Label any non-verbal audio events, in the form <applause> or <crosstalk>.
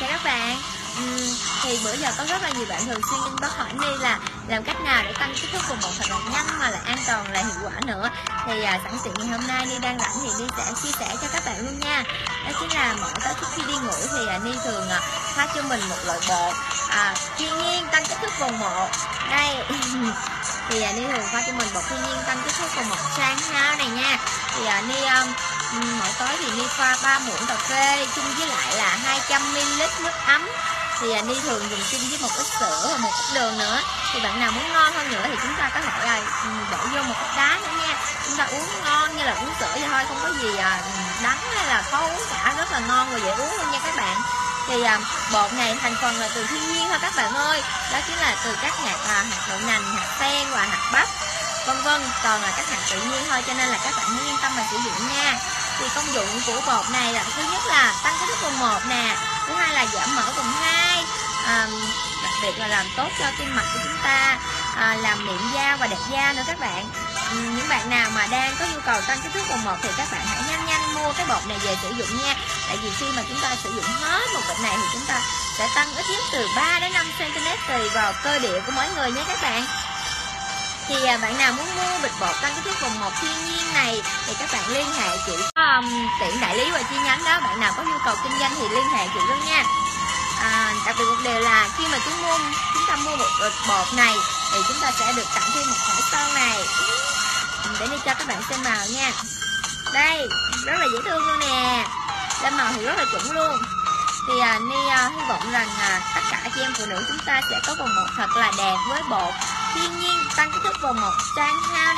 chào các bạn. Uhm, thì bữa giờ có rất là nhiều bạn thường xuyên inbox hỏi Ni là làm cách nào để tăng kích thước vùng một thật là nhanh mà lại an toàn là hiệu quả nữa. Thì à, sẵn tiện ngày hôm nay Ni đang rảnh thì Ni sẽ chia sẻ cho các bạn luôn nha. Đó chính là mỗi tối trước khi đi ngủ thì à, Ni thường à, pha cho mình một loại bột à, thiên nhiên tăng kích thước vùng một đây. <laughs> Thì à, Ni thường pha cho mình bột thiên nhiên tăng kích thước vùng một sáng hao này nha. Thì à, Ni um, Ừ, mỗi tối thì Ni pha 3 muỗng cà phê chung với lại là 200ml nước ấm. Thì à, Ni thường dùng chung với một ít sữa và một ít đường nữa. Thì bạn nào muốn ngon hơn nữa thì chúng ta có thể là đổ vô một ít đá nữa nha. Chúng ta uống ngon như là uống sữa vậy thôi không có gì à, đắng hay là khó uống cả. Rất là ngon và dễ uống luôn nha các bạn. Thì à, bột này thành phần là từ thiên nhiên thôi các bạn ơi. Đó chính là từ các hạt à, hạt đậu nành hạt sen và hạt bắp vân vân. Toàn là các hạt tự nhiên thôi cho nên là các bạn muốn yên tâm mà sử dụng nha thì công dụng của bột này là thứ nhất là tăng kích thước vùng một nè thứ hai là giảm mỡ vùng hai. À, đặc biệt là làm tốt cho tim mạch của chúng ta à, làm mịn da và đẹp da nữa các bạn. Ừ, những bạn nào mà đang có nhu cầu tăng kích thước vùng một thì các bạn hãy nhanh nhanh mua cái bột này về sử dụng nha. Tại vì khi mà chúng ta sử dụng hết một bịch này thì chúng ta sẽ tăng ít nhất từ 3 đến 5 cm tùy vào cơ địa của mỗi người nhé các bạn thì à, bạn nào muốn mua bịch bột tăng kích thước vùng một thiên nhiên này thì các bạn liên hệ chị um, tiện đại lý và chi nhánh đó. Bạn nào có nhu cầu kinh doanh thì liên hệ chị luôn nha. À, đặc biệt một điều là khi mà chúng mua chúng ta mua một bịch bột này thì chúng ta sẽ được tặng thêm một thỏi son này. Để đi cho các bạn xem màu nha. Đây rất là dễ thương luôn nè. Lên màu thì rất là chuẩn luôn. Thì à, Ni à, hy vọng rằng à, tất cả chị em phụ nữ chúng ta sẽ có vòng một thật là đẹp với bột thiên nhiên tăng kích thước vào một trang hao